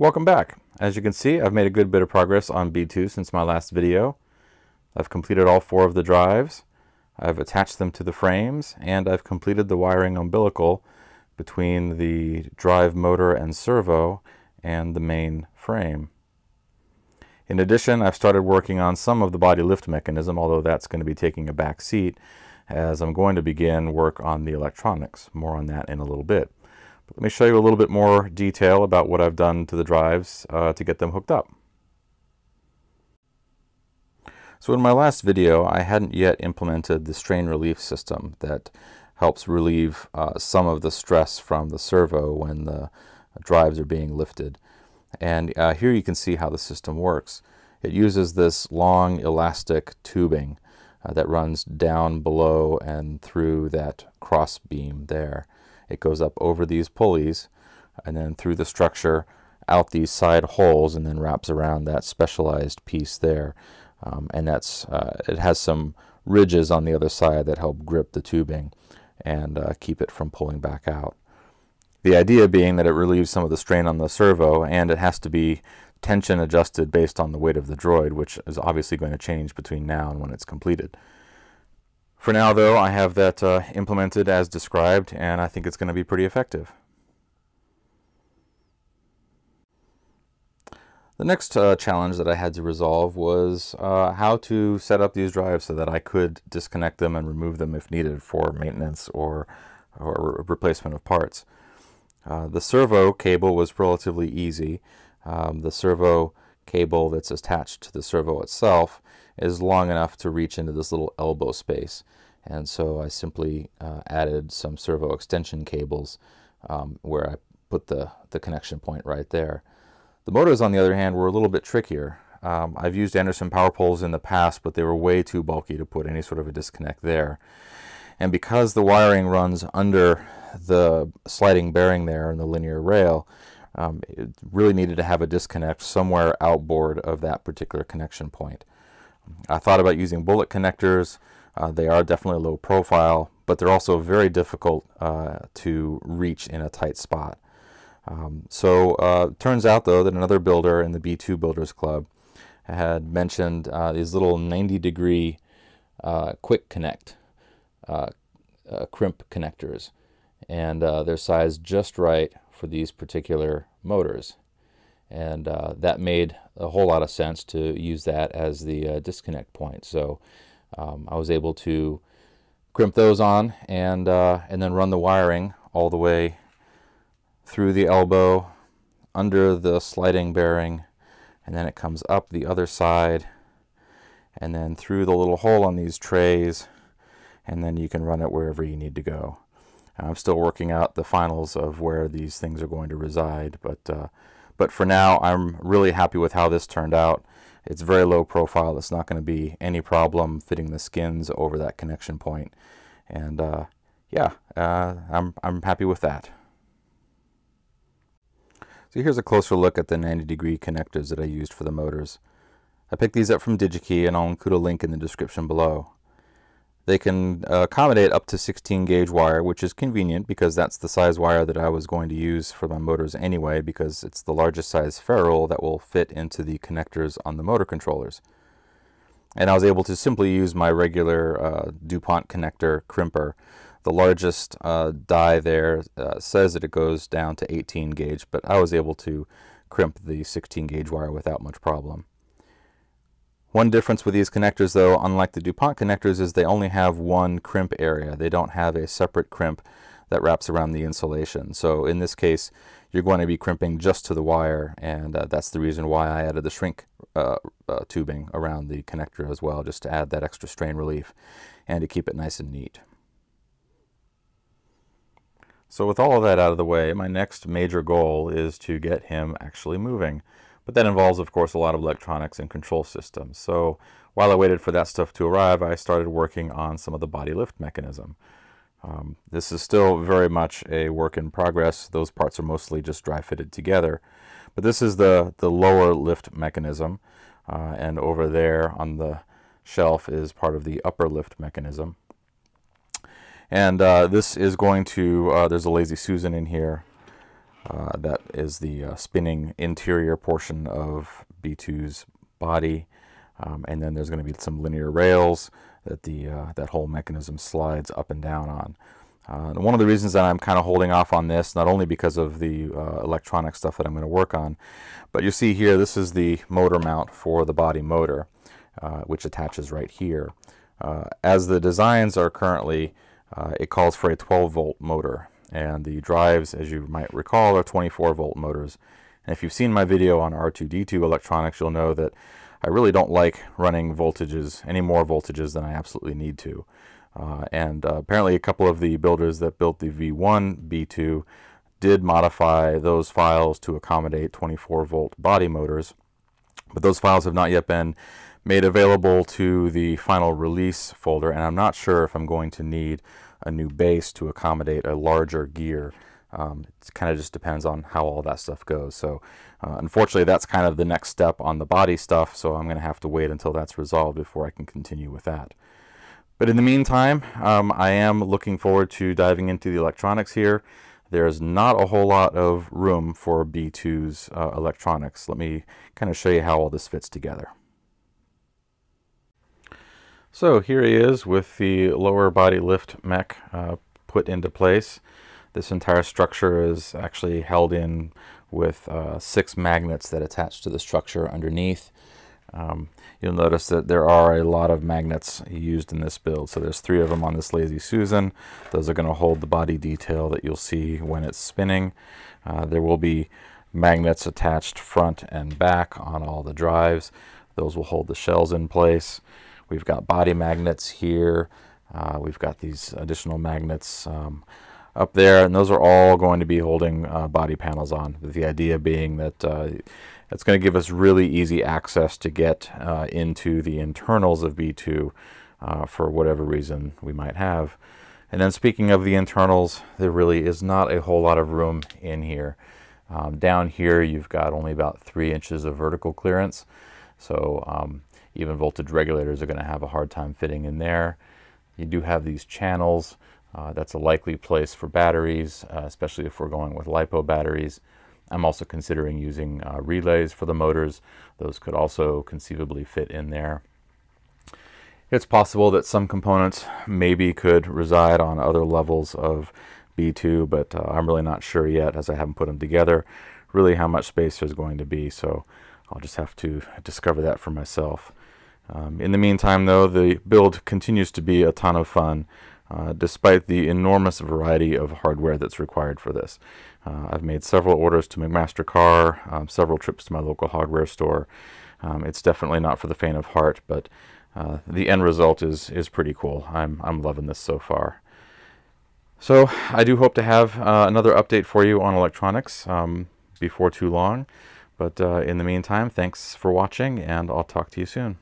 Welcome back. As you can see, I've made a good bit of progress on B2 since my last video. I've completed all four of the drives, I've attached them to the frames, and I've completed the wiring umbilical between the drive motor and servo and the main frame. In addition, I've started working on some of the body lift mechanism, although that's going to be taking a back seat as I'm going to begin work on the electronics. More on that in a little bit. Let me show you a little bit more detail about what I've done to the drives uh, to get them hooked up. So in my last video, I hadn't yet implemented the strain relief system that helps relieve uh, some of the stress from the servo when the drives are being lifted. And uh, here you can see how the system works. It uses this long elastic tubing uh, that runs down below and through that cross beam there. It goes up over these pulleys and then through the structure out these side holes and then wraps around that specialized piece there. Um, and that's uh, it has some ridges on the other side that help grip the tubing and uh, keep it from pulling back out. The idea being that it relieves some of the strain on the servo and it has to be tension adjusted based on the weight of the droid, which is obviously going to change between now and when it's completed. For now, though, I have that uh, implemented as described, and I think it's going to be pretty effective. The next uh, challenge that I had to resolve was uh, how to set up these drives so that I could disconnect them and remove them if needed for maintenance or, or replacement of parts. Uh, the servo cable was relatively easy. Um, the servo cable that's attached to the servo itself is long enough to reach into this little elbow space. And so I simply uh, added some servo extension cables um, where I put the, the connection point right there. The motors, on the other hand, were a little bit trickier. Um, I've used Anderson power poles in the past, but they were way too bulky to put any sort of a disconnect there. And because the wiring runs under the sliding bearing there in the linear rail, um, it really needed to have a disconnect somewhere outboard of that particular connection point. I thought about using bullet connectors. Uh, they are definitely low profile, but they're also very difficult uh, to reach in a tight spot. Um, so uh, turns out though that another builder in the B2 Builders Club had mentioned uh, these little 90 degree uh, quick connect uh, crimp connectors and they're sized just right for these particular motors and uh, that made a whole lot of sense to use that as the uh, disconnect point. So um, I was able to crimp those on and uh, and then run the wiring all the way through the elbow, under the sliding bearing, and then it comes up the other side, and then through the little hole on these trays, and then you can run it wherever you need to go. I'm still working out the finals of where these things are going to reside, but uh, but for now, I'm really happy with how this turned out. It's very low profile. It's not going to be any problem fitting the skins over that connection point. And uh, yeah, uh, I'm, I'm happy with that. So here's a closer look at the 90 degree connectors that I used for the motors. I picked these up from DigiKey and I'll include a link in the description below. They can uh, accommodate up to 16 gauge wire, which is convenient because that's the size wire that I was going to use for my motors anyway because it's the largest size ferrule that will fit into the connectors on the motor controllers. And I was able to simply use my regular uh, DuPont connector crimper. The largest uh, die there uh, says that it goes down to 18 gauge, but I was able to crimp the 16 gauge wire without much problem. One difference with these connectors though, unlike the DuPont connectors, is they only have one crimp area. They don't have a separate crimp that wraps around the insulation. So in this case, you're going to be crimping just to the wire, and uh, that's the reason why I added the shrink uh, uh, tubing around the connector as well, just to add that extra strain relief and to keep it nice and neat. So with all of that out of the way, my next major goal is to get him actually moving. But that involves, of course, a lot of electronics and control systems. So while I waited for that stuff to arrive, I started working on some of the body lift mechanism. Um, this is still very much a work in progress. Those parts are mostly just dry fitted together. But this is the, the lower lift mechanism. Uh, and over there on the shelf is part of the upper lift mechanism. And uh, this is going to, uh, there's a Lazy Susan in here Uh, that is the uh, spinning interior portion of B2's body. Um, and then there's going to be some linear rails that the uh, that whole mechanism slides up and down on. Uh, one of the reasons that I'm kind of holding off on this, not only because of the uh, electronic stuff that I'm going to work on, but you see here, this is the motor mount for the body motor, which attaches right here. As the designs are currently, it calls for a 12 volt motor, and the drives, as you might recall, are 24 volt motors. And if you've seen my video on R2D2 electronics, you'll know that I really don't like running voltages, any more voltages than I absolutely need to. Uh, and uh, apparently a couple of the builders that built the V1 B2 did modify those files to accommodate 24 volt body motors, but those files have not yet been made available to the final release folder, and I'm not sure if I'm going to need a new base to accommodate a larger gear. Um, it kind of just depends on how all that stuff goes. So uh, unfortunately, that's kind of the next step on the body stuff, so I'm going to have to wait until that's resolved before I can continue with that. But in the meantime, um, I am looking forward to diving into the electronics here. There's not a whole lot of room for B2's uh, electronics. Let me kind of show you how all this fits together. So here he is with the lower body lift mech uh, put into place. This entire structure is actually held in with uh, six magnets that attach to the structure underneath. Um, you'll notice that there are a lot of magnets used in this build. So there's three of them on this Lazy Susan. Those are going to hold the body detail that you'll see when it's spinning. Uh, there will be magnets attached front and back on all the drives. Those will hold the shells in place. We've got body magnets here. Uh, we've got these additional magnets um, up there, and those are all going to be holding uh, body panels on. The idea being that uh, it's going to give us really easy access to get uh, into the internals of B2 uh, for whatever reason we might have. And then speaking of the internals, there really is not a whole lot of room in here. Um, down here, you've got only about three inches of vertical clearance. So um, even voltage regulators are going to have a hard time fitting in there. You do have these channels. Uh, that's a likely place for batteries, uh, especially if we're going with LiPo batteries. I'm also considering using uh, relays for the motors. Those could also conceivably fit in there. It's possible that some components maybe could reside on other levels of B2, but uh, I'm really not sure yet as I haven't put them together really how much space there's going to be. So I'll just have to discover that for myself. Um, in the meantime, though, the build continues to be a ton of fun, uh, despite the enormous variety of hardware that's required for this. Uh, I've made several orders to McMaster-Carr, um, several trips to my local hardware store. Um, it's definitely not for the faint of heart, but uh, the end result is is pretty cool. I'm I'm loving this so far. So I do hope to have uh, another update for you on electronics um, before too long. But uh, in the meantime, thanks for watching, and I'll talk to you soon.